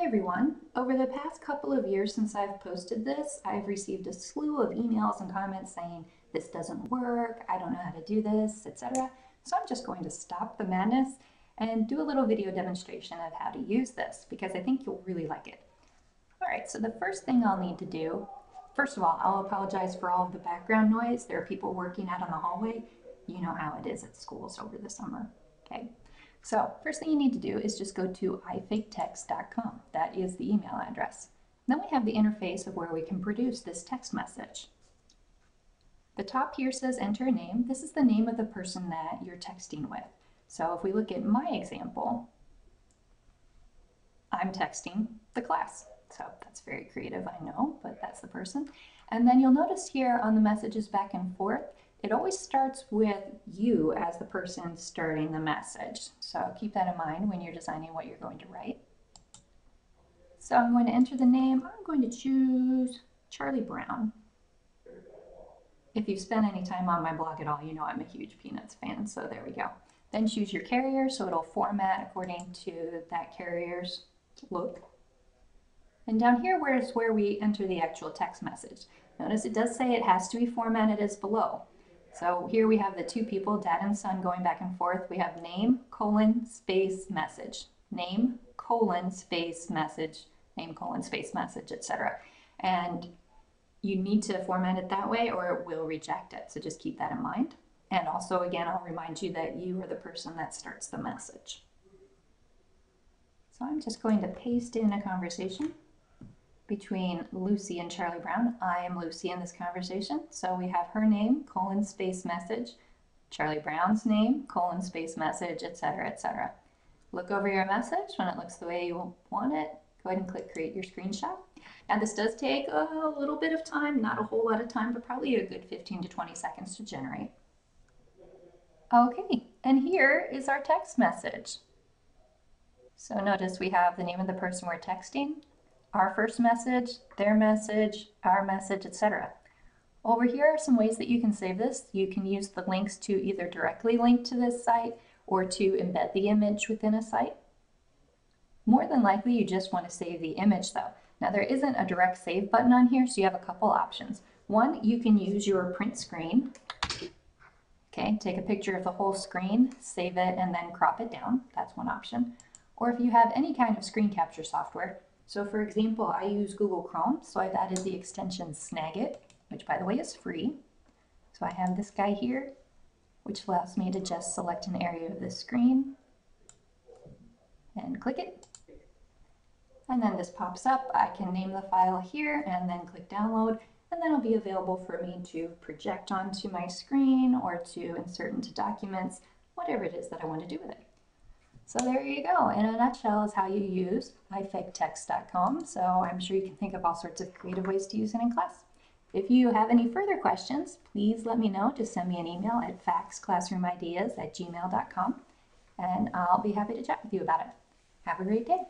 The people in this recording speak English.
Hi everyone. Over the past couple of years since I've posted this, I've received a slew of emails and comments saying this doesn't work, I don't know how to do this, etc. So I'm just going to stop the madness and do a little video demonstration of how to use this because I think you'll really like it. Alright, so the first thing I'll need to do, first of all, I'll apologize for all of the background noise. There are people working out in the hallway. You know how it is at schools over the summer. Okay. So first thing you need to do is just go to ifaketext.com. That is the email address. Then we have the interface of where we can produce this text message. The top here says enter a name. This is the name of the person that you're texting with. So if we look at my example, I'm texting the class. So that's very creative, I know, but that's the person. And then you'll notice here on the messages back and forth, it always starts with you as the person starting the message. So keep that in mind when you're designing what you're going to write. So I'm going to enter the name. I'm going to choose Charlie Brown. If you've spent any time on my blog at all, you know I'm a huge Peanuts fan, so there we go. Then choose your carrier, so it'll format according to that carrier's look. And down here where is where we enter the actual text message. Notice it does say it has to be formatted as below. So here we have the two people, dad and son, going back and forth. We have name, colon, space, message. Name, colon, space, message, name, colon, space, message, etc. And you need to format it that way or it will reject it. So just keep that in mind. And also, again, I'll remind you that you are the person that starts the message. So I'm just going to paste in a conversation between Lucy and Charlie Brown. I am Lucy in this conversation. So we have her name, colon space message, Charlie Brown's name, colon space message, etc., etc. Look over your message when it looks the way you want it. Go ahead and click create your screenshot. Now this does take a little bit of time, not a whole lot of time, but probably a good 15 to 20 seconds to generate. Okay, and here is our text message. So notice we have the name of the person we're texting, our first message, their message, our message, etc. Over here are some ways that you can save this. You can use the links to either directly link to this site or to embed the image within a site. More than likely, you just want to save the image though. Now there isn't a direct save button on here, so you have a couple options. One, you can use your print screen. Okay, take a picture of the whole screen, save it, and then crop it down. That's one option. Or if you have any kind of screen capture software, so for example, I use Google Chrome, so I've added the extension Snagit, which by the way is free. So I have this guy here, which allows me to just select an area of the screen and click it. And then this pops up. I can name the file here and then click download, and then it'll be available for me to project onto my screen or to insert into documents, whatever it is that I want to do with it. So there you go. In a nutshell is how you use ifaketext.com. So I'm sure you can think of all sorts of creative ways to use it in class. If you have any further questions, please let me know. Just send me an email at facsclassroomideas at gmail.com and I'll be happy to chat with you about it. Have a great day.